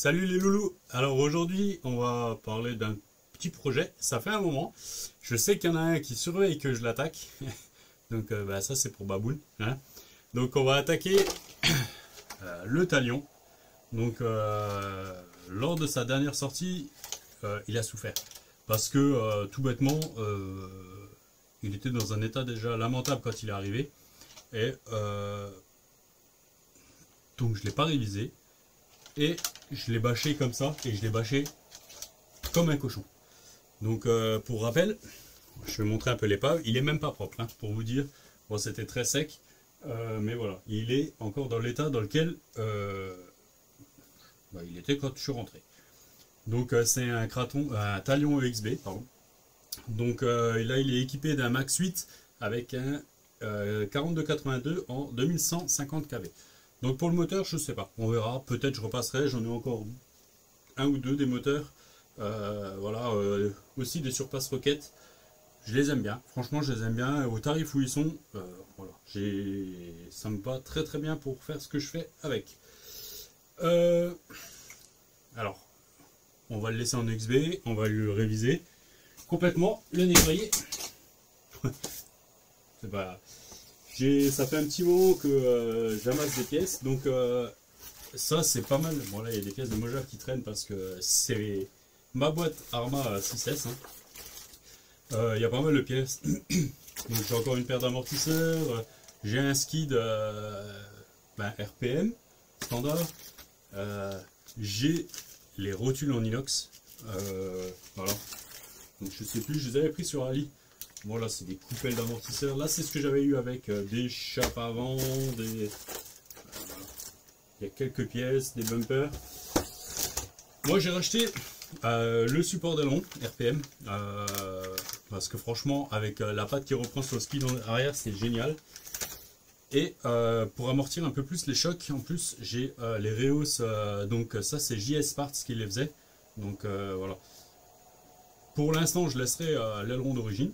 Salut les loulous Alors aujourd'hui on va parler d'un petit projet, ça fait un moment. Je sais qu'il y en a un qui surveille que je l'attaque. Donc euh, bah, ça c'est pour Baboun. Hein. Donc on va attaquer euh, le talion. Donc euh, lors de sa dernière sortie, il a souffert. Parce que tout bêtement, il était dans un état déjà lamentable quand il est arrivé. Et donc je ne l'ai pas révisé. Et je l'ai bâché comme ça. Et je l'ai bâché comme un cochon. Donc euh, pour rappel, je vais montrer un peu l'épave. Il est même pas propre, hein, pour vous dire. Bon, c'était très sec. Euh, mais voilà, il est encore dans l'état dans lequel euh, bah, il était quand je suis rentré. Donc c'est un craton, un talion EXB, pardon. Donc là il est équipé d'un Max 8 avec un 4282 en 2150 kV. Donc pour le moteur, je ne sais pas. On verra. Peut-être je repasserai. J'en ai encore un ou deux des moteurs. Euh, voilà. Euh, aussi des surpasses roquettes. Je les aime bien. Franchement, je les aime bien. Au tarif où ils sont, euh, voilà. Ça me va très très bien pour faire ce que je fais avec. alors, on va le laisser en XB. On va le réviser complètement, le nettoyer. C'est pas ça fait un petit moment que euh, j'amasse des pièces, donc euh, ça c'est pas mal. Bon là il y a des pièces de Mojave qui traînent parce que c'est ma boîte Arma 6S. Hein. Euh, il y a pas mal de pièces. donc j'ai encore une paire d'amortisseurs, j'ai un skid ben, RPM standard, j'ai les rotules en inox. voilà. Donc je sais plus, je les avais pris sur Ali. Bon là c'est des coupelles d'amortisseurs. Là c'est ce que j'avais eu avec euh, des chapes avant, des... Euh, il y a quelques pièces, des bumpers. Moi j'ai racheté euh, le support d'aileron RPM. parce que franchement avec la patte qui reprend sur le dans arrière c'est génial. Et pour amortir un peu plus les chocs, en plus j'ai les Reos, donc ça c'est JS Parts qui les faisait. Donc voilà. Pour l'instant je laisserai l'aileron d'origine.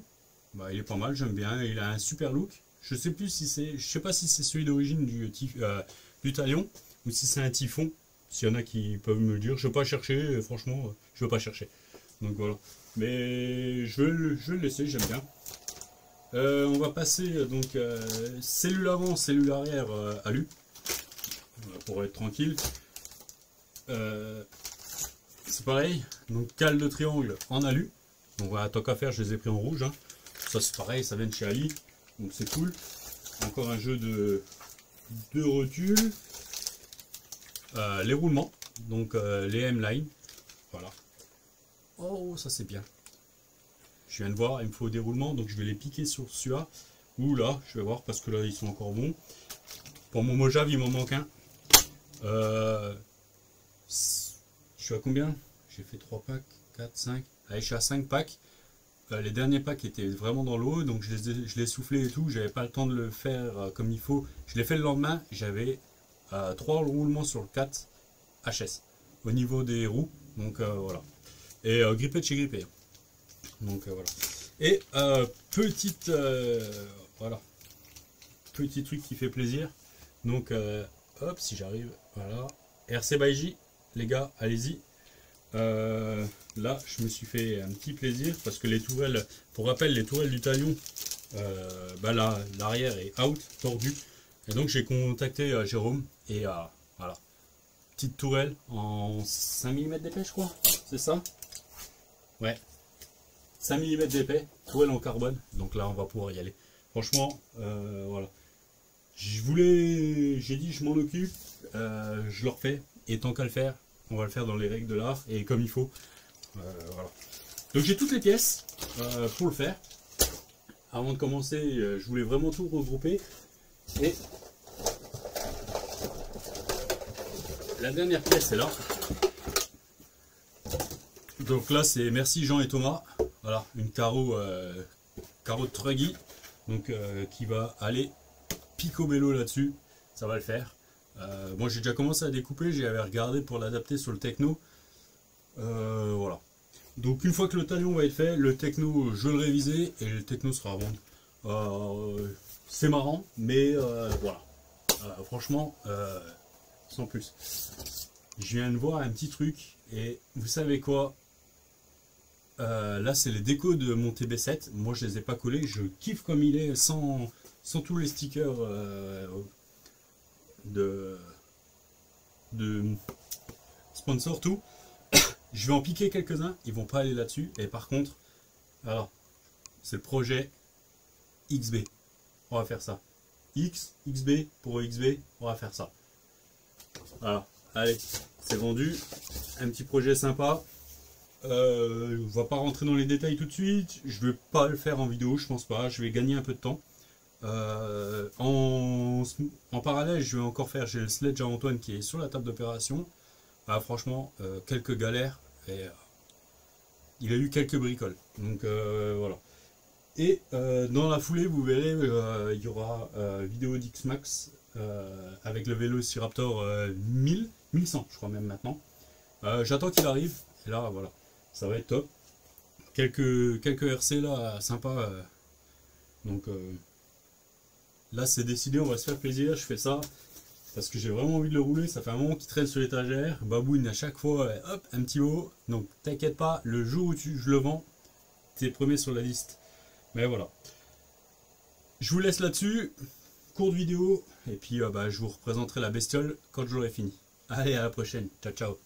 Bah, il est pas mal, j'aime bien. Il a un super look. Je sais plus si c'est, je sais pas si c'est celui d'origine du, euh, du talion ou si c'est un typhon. S'il y en a qui peuvent me le dire, je vais pas chercher. Franchement, je vais pas chercher. Donc voilà. Mais je vais je vais le laisser, j'aime bien. Euh, on va passer donc euh, cellule avant, cellule arrière alu pour être tranquille. c'est pareil, donc cale de triangle en alu. Donc voilà, tant qu'à faire, je les ai pris en rouge. Hein. Ça c'est pareil, ça vient de chez Ali, donc c'est cool. Encore un jeu de, de rotules. Euh, les roulements, donc euh, les M-Line. Voilà. Oh, ça c'est bien. Je viens de voir, il me faut des roulements, donc je vais les piquer sur celui-là. Ou là, je vais voir parce que là ils sont encore bons. Pour mon Mojave, il m'en manque un. Euh, je suis à combien? J'ai fait 3 packs, 4, 5. Allez, je suis à 5 packs. Euh, les derniers packs étaient vraiment dans l'eau, donc je les, je soufflé et tout, j'avais pas le temps de le faire euh, comme il faut. Je l'ai fait le lendemain, j'avais euh, trois roulements sur le 4 HS au niveau des roues, donc voilà. Et grippé de chez grippé. Donc voilà. Et petite, voilà, petit truc qui fait plaisir. Donc hop, si j'arrive, voilà. RC by les gars, allez-y, euh, là, je me suis fait un petit plaisir parce que les tourelles, pour rappel, les tourelles du talion, euh, bah l'arrière est out, tordu. Et donc j'ai contacté euh, Jérôme et voilà, petite tourelle en 5 mm d'épais, je crois, c'est ça? Ouais, 5 mm d'épais, tourelle en carbone. Donc là, on va pouvoir y aller. Franchement, voilà. Je voulais, j'ai dit, je m'en occupe, je le refais. Et tant qu'à le faire, on va le faire dans les règles de l'art et comme il faut. Euh. Donc j'ai toutes les pièces euh, pour le faire. Avant de commencer, euh, je voulais vraiment tout regrouper. Et la dernière pièce est là. Donc là c'est merci Jean et Thomas. Voilà, une carreau, carreau de Truggy. Donc qui va aller picobello là-dessus. Ça va le faire. Euh, moi j'ai déjà commencé à découper, j'avais regardé pour l'adapter sur le techno. Euh, voilà. Donc une fois que le talion va être fait, le techno je le réviser et le techno sera bon. Euh, c'est marrant, mais voilà. franchement, sans plus. je viens de voir un petit truc. Et vous savez quoi? Euh, Là, c'est les décos de mon TB7. Moi, je les ai pas collés. Je kiffe comme il est, sans, sans tous les stickers euh, de, de sponsor, tout. je vais en piquer quelques-uns. Ils vont pas aller là-dessus. Et par contre, alors, c'est le projet XB. On va faire ça. X, XB, pour XB, on va faire ça. Voilà, allez, c'est vendu. Un petit projet sympa. Euh, on va pas rentrer dans les détails tout de suite. Je vais pas le faire en vidéo, je pense pas. Je vais gagner un peu de temps. Euh, en, parallèle, je vais encore faire. J'ai le sledge à Antoine qui est sur la table d'opération. Ah, franchement, euh, quelques galères. Et, il a eu quelques bricoles. Donc voilà. Et euh, dans la foulée, vous verrez, euh, il y aura euh, vidéo d'X-Max avec le Vélociraptor 1000, 1100 je crois même maintenant. J'attends qu'il arrive, et là voilà, ça va être top. Quelques, quelques RC là, sympa. donc là c'est décidé, on va se faire plaisir, je fais ça. Parce que j'ai vraiment envie de le rouler, ça fait un moment qu'il traîne sur l'étagère. Babouine à chaque fois, hop, un petit mot. Donc t'inquiète pas, le jour où tu, je le vends, t'es premier sur la liste. Mais voilà. Je vous laisse là-dessus. Courte vidéo. Et puis euh, bah, je vous représenterai la bestiole quand j'aurai fini. Allez, à la prochaine. Ciao, ciao.